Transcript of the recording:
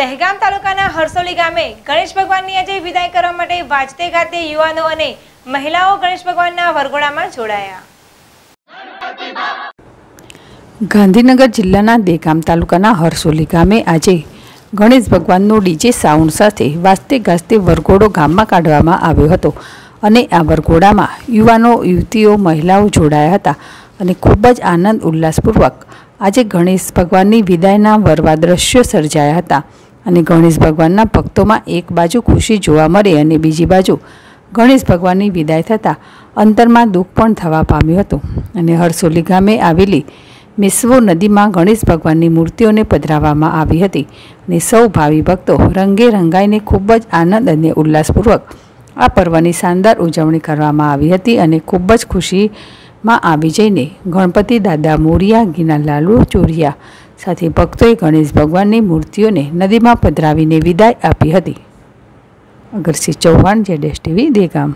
દહેગામ તાલુકાના હરસોલી ગામે ગણેશ ભગવાનની આજે વિદાય કરવા માટે વાજતે ગાતે યુવાનો અને મહિલાઓ ગણેશ ભગવાનના વરઘોડામાં જોડાયા. ગાંધીનગર જિલ્લાના દેગામ તાલુકાના હરસોલી ગામે આજે ગણેશ ભગવાનનો ડીજે સાઉન્ડ સાથે વાજતે ગાજતે વરઘોડો ગામમાં કાઢવામાં આવ્યો હતો અને આ વરઘોડામાં યુવાનો, યુવતીઓ, મહિલાઓ જોડાયા હતા અને ખૂબ જ આનંદ ઉલ્લાસપૂર્વક આજે ગણેશ ભગવાનની વિદાયના વરવા દ્રશ્યો સર્જાયા હતા. અને ગણેશ ભગવાનના ભક્તોમાં એક બાજુ ખુશી જોવા મળે અને બીજી બાજુ ગણેશ ભગવાનની વિદાય થતાં અંતરમાં દુઃખ પણ થવા પામ્યું હતું. અને હરસોલી ગામે આવેલી મેસવો નદીમાં ગણેશ ભગવાનની મૂર્તિઓને પધરાવવામાં આવી હતી અને સૌ ભાવિ ભક્તો રંગે રંગાઈને ખૂબ જ આનંદ અને ઉલ્લાસપૂર્વક આ પર્વની શાનદાર ઉજવણી કરવામાં આવી હતી અને ખૂબ જ ખુશીમાં આવી જઈને ગણપતિ દાદા મોરિયા ગીના લાલુ ચોરિયા સાથે ભક્તોએ ગણેશ ભગવાનની મૂર્તિઓને નદીમાં પધરાવીને વિદાય આપી હતી. અગરસિંહ ચૌહાણ, જેડેશ ટીવી, દેગામ.